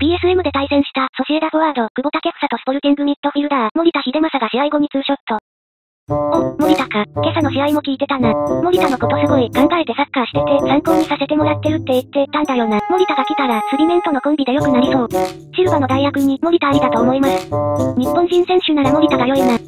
PSM で対戦したソシエダフォワード、久保建英とスポルティングミッドフィルダー、森田秀正が試合後にツーショット。お、森田か。今朝の試合も聞いてたな。森田のことすごい考えてサッカーしてて参考にさせてもらってるって言ってたんだよな。森田が来たらスリメントのコンビで良くなりそう。シルバの代役に森田ありだと思います。日本人選手なら森田が良いな。